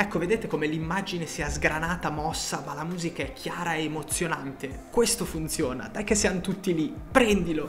Ecco, vedete come l'immagine sia sgranata, mossa, ma la musica è chiara e emozionante. Questo funziona, dai che siamo tutti lì, prendilo!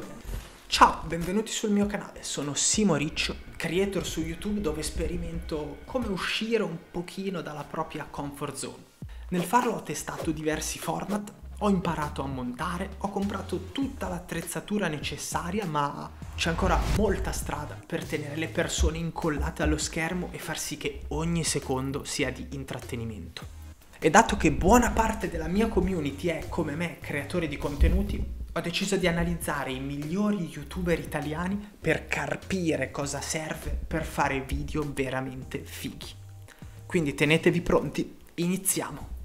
Ciao, benvenuti sul mio canale, sono Simo Riccio, creator su YouTube dove sperimento come uscire un pochino dalla propria comfort zone. Nel farlo ho testato diversi format, ho imparato a montare, ho comprato tutta l'attrezzatura necessaria, ma c'è ancora molta strada per tenere le persone incollate allo schermo e far sì che ogni secondo sia di intrattenimento. E dato che buona parte della mia community è, come me, creatore di contenuti, ho deciso di analizzare i migliori youtuber italiani per capire cosa serve per fare video veramente fighi. Quindi tenetevi pronti, iniziamo!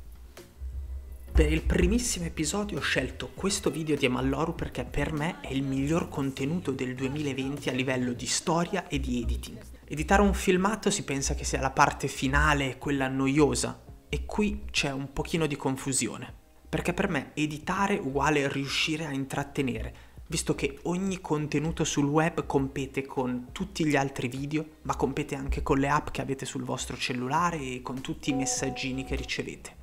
Per il primissimo episodio ho scelto questo video di Emalloru perché per me è il miglior contenuto del 2020 a livello di storia e di editing. Editare un filmato si pensa che sia la parte finale, quella noiosa, e qui c'è un pochino di confusione. Perché per me editare uguale riuscire a intrattenere, visto che ogni contenuto sul web compete con tutti gli altri video, ma compete anche con le app che avete sul vostro cellulare e con tutti i messaggini che ricevete.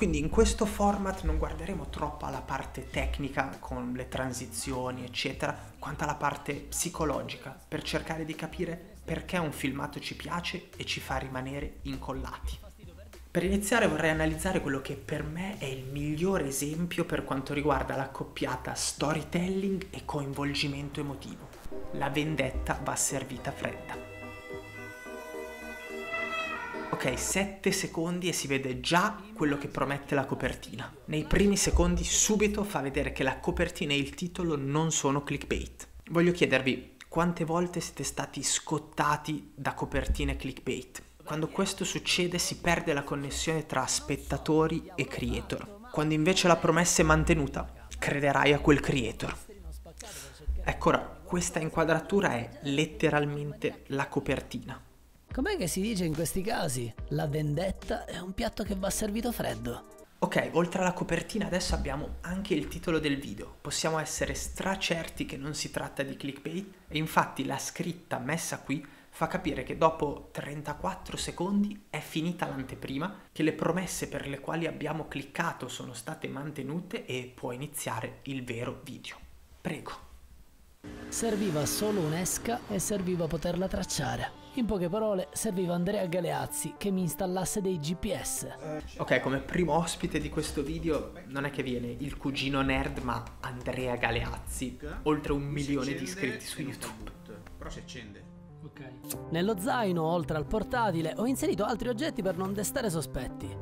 Quindi in questo format non guarderemo troppo alla parte tecnica con le transizioni eccetera, quanto alla parte psicologica per cercare di capire perché un filmato ci piace e ci fa rimanere incollati. Per iniziare vorrei analizzare quello che per me è il migliore esempio per quanto riguarda l'accoppiata storytelling e coinvolgimento emotivo. La vendetta va servita fredda. Ok, 7 secondi e si vede già quello che promette la copertina. Nei primi secondi subito fa vedere che la copertina e il titolo non sono clickbait. Voglio chiedervi quante volte siete stati scottati da copertine clickbait. Quando questo succede si perde la connessione tra spettatori e creator. Quando invece la promessa è mantenuta, crederai a quel creator. Ecco ora, questa inquadratura è letteralmente la copertina. Com'è che si dice in questi casi? La vendetta è un piatto che va servito freddo. Ok, oltre alla copertina adesso abbiamo anche il titolo del video. Possiamo essere stracerti che non si tratta di clickbait e infatti la scritta messa qui fa capire che dopo 34 secondi è finita l'anteprima, che le promesse per le quali abbiamo cliccato sono state mantenute e può iniziare il vero video. Prego. Serviva solo un'esca e serviva poterla tracciare. In poche parole, serviva Andrea Galeazzi che mi installasse dei GPS. Ok, come primo ospite di questo video non è che viene il cugino nerd, ma Andrea Galeazzi, oltre un milione di iscritti su YouTube. Però si accende. Okay. Nello zaino, oltre al portatile, ho inserito altri oggetti per non destare sospetti.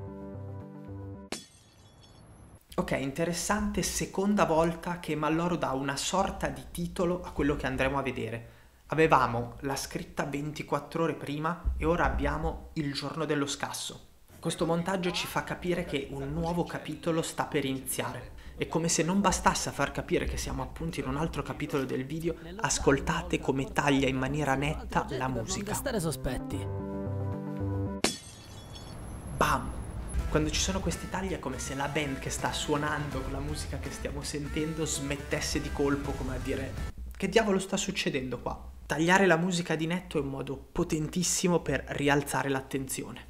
Ok, interessante seconda volta che Malloro dà una sorta di titolo a quello che andremo a vedere. Avevamo la scritta 24 ore prima e ora abbiamo il giorno dello scasso. Questo montaggio ci fa capire che un nuovo capitolo sta per iniziare. E come se non bastasse a far capire che siamo appunto in un altro capitolo del video, ascoltate come taglia in maniera netta la musica. sospetti. Bam! Quando ci sono questi tagli è come se la band che sta suonando con la musica che stiamo sentendo smettesse di colpo, come a dire che diavolo sta succedendo qua? Tagliare la musica di netto è un modo potentissimo per rialzare l'attenzione.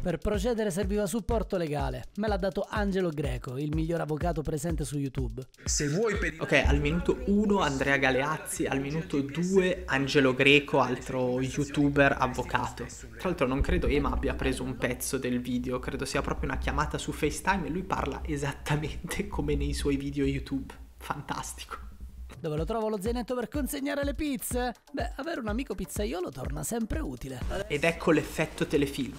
Per procedere serviva supporto legale. Me l'ha dato Angelo Greco, il miglior avvocato presente su YouTube. Se vuoi per... Ok, al minuto 1 Andrea Galeazzi, al minuto 2 Angelo Greco, altro youtuber avvocato. Tra l'altro non credo Ema abbia preso un pezzo del video, credo sia proprio una chiamata su FaceTime e lui parla esattamente come nei suoi video YouTube. Fantastico. Dove lo trovo lo zainetto per consegnare le pizze? Beh, avere un amico pizzaiolo torna sempre utile. Ed ecco l'effetto telefilm.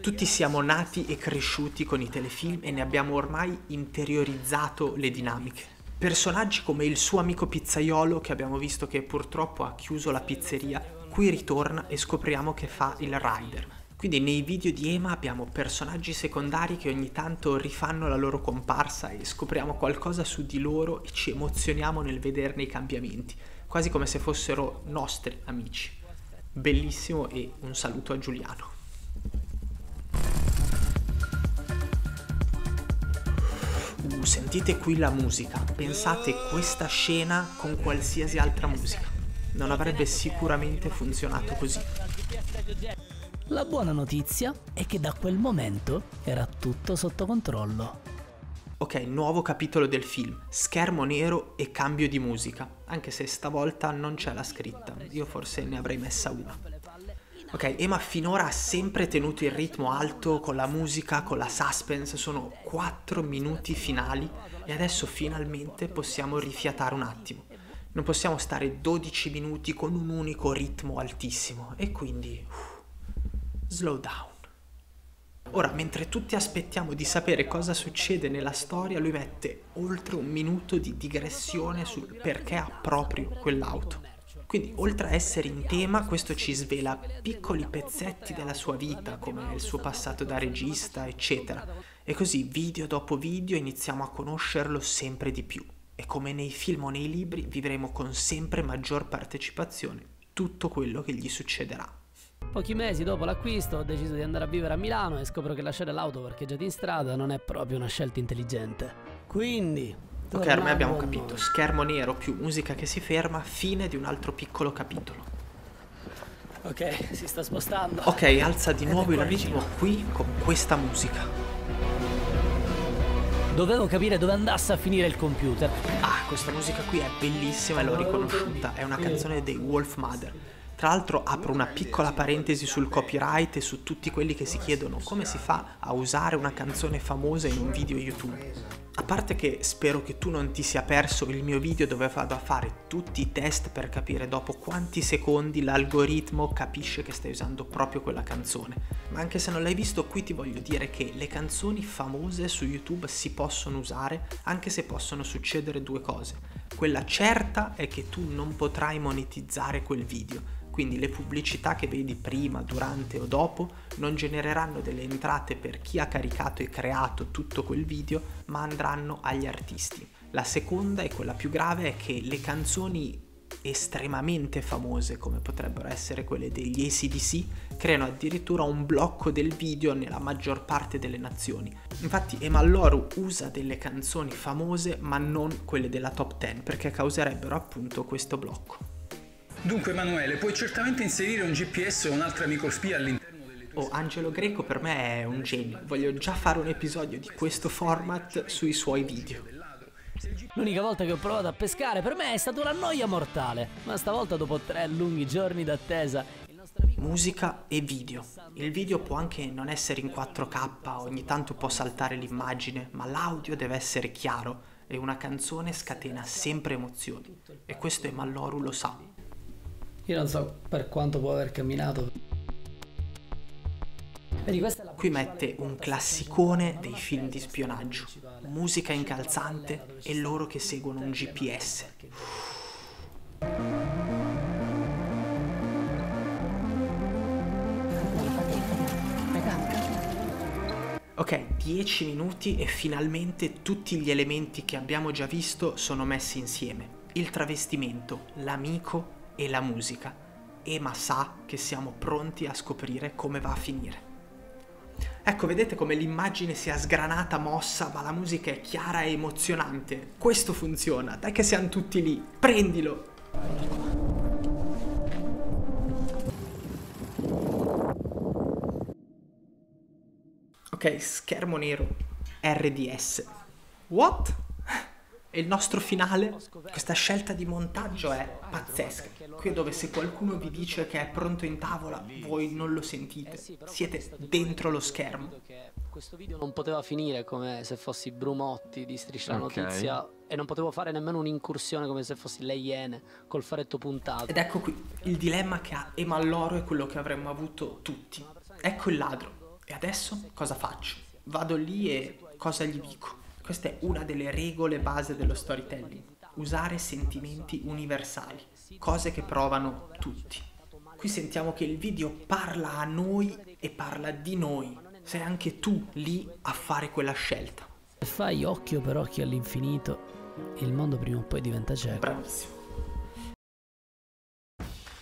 Tutti siamo nati e cresciuti con i telefilm e ne abbiamo ormai interiorizzato le dinamiche. Personaggi come il suo amico pizzaiolo che abbiamo visto che purtroppo ha chiuso la pizzeria, qui ritorna e scopriamo che fa il rider. Quindi nei video di Ema abbiamo personaggi secondari che ogni tanto rifanno la loro comparsa e scopriamo qualcosa su di loro e ci emozioniamo nel vederne i cambiamenti, quasi come se fossero nostri amici. Bellissimo e un saluto a Giuliano. Uh, sentite qui la musica, pensate questa scena con qualsiasi altra musica. Non avrebbe sicuramente funzionato così. La buona notizia è che da quel momento era tutto sotto controllo. Ok, nuovo capitolo del film, schermo nero e cambio di musica, anche se stavolta non c'è la scritta, io forse ne avrei messa una. Ok, Emma finora ha sempre tenuto il ritmo alto con la musica, con la suspense, sono 4 minuti finali e adesso finalmente possiamo rifiatare un attimo. Non possiamo stare 12 minuti con un unico ritmo altissimo e quindi... Uff, slow down. Ora, mentre tutti aspettiamo di sapere cosa succede nella storia, lui mette oltre un minuto di digressione sul perché ha proprio quell'auto. Quindi, oltre a essere in tema, questo ci svela piccoli pezzetti della sua vita, come il suo passato da regista, eccetera. E così, video dopo video, iniziamo a conoscerlo sempre di più. E come nei film o nei libri, vivremo con sempre maggior partecipazione tutto quello che gli succederà. Pochi mesi dopo l'acquisto ho deciso di andare a vivere a Milano e scopro che lasciare l'auto parcheggiata in strada non è proprio una scelta intelligente. Quindi... Ok, ormai abbiamo capito. Schermo nero più musica che si ferma, fine di un altro piccolo capitolo. Ok, si sta spostando. Ok, alza di nuovo il ritmo qui con questa musica. Dovevo capire dove andasse a finire il computer. Ah, questa musica qui è bellissima e l'ho riconosciuta. È una canzone dei Wolf Mother. Tra l'altro apro una piccola parentesi sul copyright e su tutti quelli che si chiedono come si fa a usare una canzone famosa in un video YouTube. A parte che spero che tu non ti sia perso il mio video dove vado a fare tutti i test per capire dopo quanti secondi l'algoritmo capisce che stai usando proprio quella canzone. Ma anche se non l'hai visto qui ti voglio dire che le canzoni famose su YouTube si possono usare anche se possono succedere due cose. Quella certa è che tu non potrai monetizzare quel video quindi le pubblicità che vedi prima, durante o dopo non genereranno delle entrate per chi ha caricato e creato tutto quel video, ma andranno agli artisti. La seconda e quella più grave è che le canzoni estremamente famose come potrebbero essere quelle degli ACDC creano addirittura un blocco del video nella maggior parte delle nazioni. Infatti Emalloru usa delle canzoni famose ma non quelle della top 10 perché causerebbero appunto questo blocco. Dunque Emanuele, puoi certamente inserire un GPS o un altro amico spia all'interno delle tue... Oh, Angelo Greco per me è un genio. Voglio già fare un episodio di questo format sui suoi video. L'unica volta che ho provato a pescare per me è stata una noia mortale, ma stavolta dopo tre lunghi giorni d'attesa Musica e video. Il video può anche non essere in 4K, ogni tanto può saltare l'immagine, ma l'audio deve essere chiaro e una canzone scatena sempre emozioni. E questo Emalloru lo sa. Io non so per quanto può aver camminato. Qui mette un classicone dei film di spionaggio, musica incalzante e loro che seguono un GPS. Ok, 10 minuti e finalmente tutti gli elementi che abbiamo già visto sono messi insieme. Il travestimento, l'amico e la musica. Ema sa che siamo pronti a scoprire come va a finire. Ecco, vedete come l'immagine sia sgranata, mossa, ma la musica è chiara e emozionante. Questo funziona, dai che siamo tutti lì, prendilo! Ok, schermo nero, RDS. What? E il nostro finale, questa scelta di montaggio è pazzesca. Qui è dove se qualcuno vi dice che è pronto in tavola, voi non lo sentite. Siete dentro lo schermo. Questo video non poteva finire come se fossi Brumotti di Striscia la Ok. Notizia e non potevo fare nemmeno un'incursione come se fossi le Iene col faretto puntato. Ed ecco qui, il dilemma che ha Emalloro è quello che avremmo avuto tutti. Ecco il ladro. E adesso cosa faccio? Vado lì e cosa gli dico? Questa è una delle regole base dello storytelling. Usare sentimenti universali, cose che provano tutti. Qui sentiamo che il video parla a noi e parla di noi. Sei anche tu lì a fare quella scelta. Se fai occhio per occhio all'infinito, il mondo prima o poi diventa cieco. Bravissimo.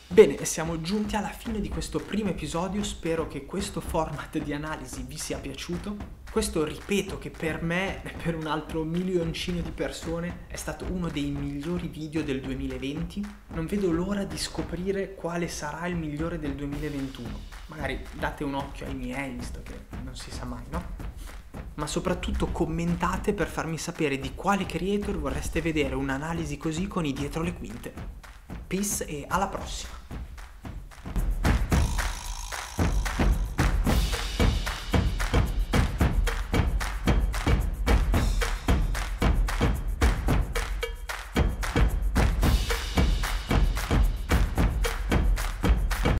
Bene, siamo giunti alla fine di questo primo episodio, spero che questo format di analisi vi sia piaciuto. Questo ripeto che per me e per un altro milioncino di persone è stato uno dei migliori video del 2020. Non vedo l'ora di scoprire quale sarà il migliore del 2021. Magari date un occhio ai miei, visto che non si sa mai, no? Ma soprattutto commentate per farmi sapere di quale creator vorreste vedere un'analisi così con i dietro le quinte. Peace e alla prossima!